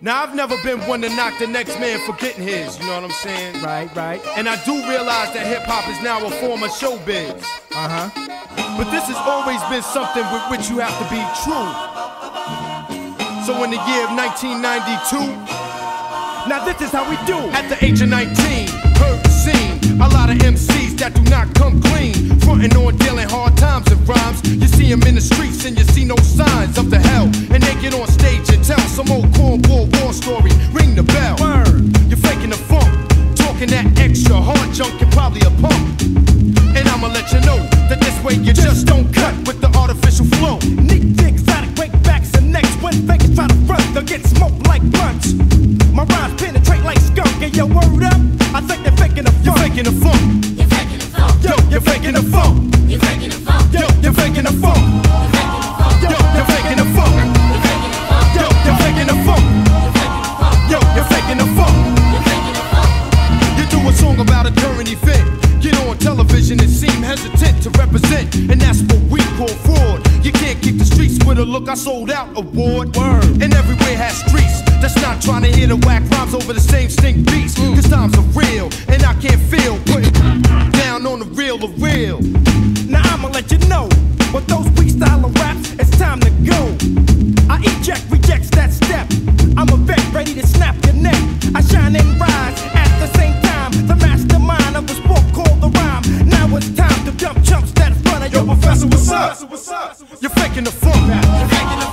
Now I've never been one to knock the next man for getting his, you know what I'm saying? Right, right. And I do realize that hip hop is now a form of showbiz. Uh huh. But this has always been something with which you have to be true. So in the year of 1992, Now this is how we do. at the age of 19, heard the scene. A lot of MCs that do not come clean. Frontin' on dealing hard times and rhymes. You see them in the streets and you see no signs of the hell. And they get on stage and tell some old Talking that extra hard junk, you're probably a punk. And I'ma let you know that this way you just don't cut with the artificial flow. Neat exotic breakbeats and necks. When fakers try to front, they'll get smoked like blunts. My rhymes penetrate like skunk. And your word up, to represent. And that's what we call fraud. You can't keep the streets with a look I sold out award. Word. And everywhere has streets. That's not trying to hear the whack rhymes over the same stink beats. Mm. Cause times are real. And I can't feel putting down on the real of real. Now I'ma let you know what those weak style of raps, it's time to go. I eject, rejects that professor. What's up? You're faking the funk.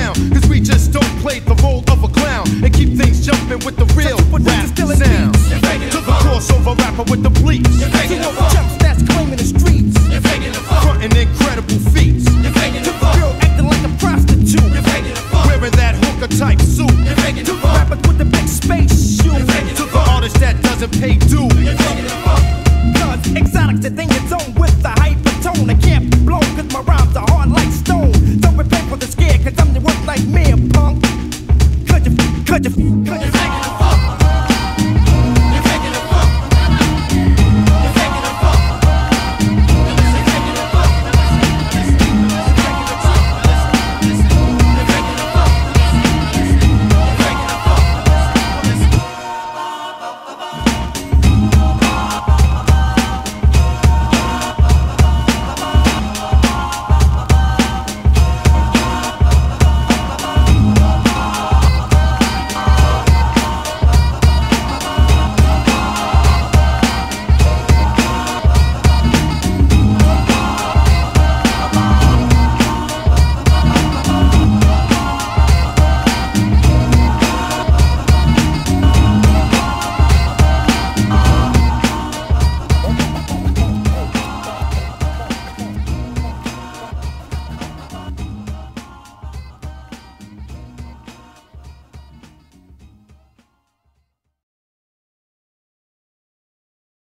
sound. Cause we just don't play the role of a clown and keep things jumping with the real rap sound. To the crossover rapper with the bleeps. To the jumps that's claiming the streets. Frontin' incredible feats. To the girl acting like a prostitute. Wearing that hooker type suit. To the rapper with the big space shoes. To the artist that doesn't pay due. cut the, cut